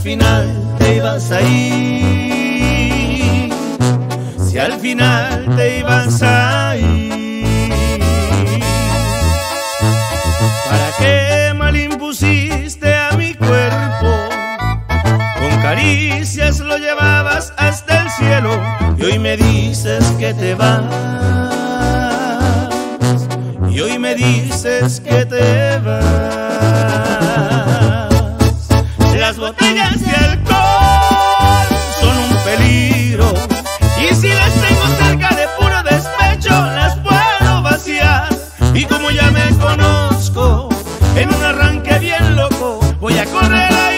al final te ibas a ir, si al final te ibas a ir, ¿para qué mal impusiste a mi cuerpo? Con caricias lo llevabas hasta el cielo y hoy me dices que te vas. Y hoy me dices que te vas. primavera.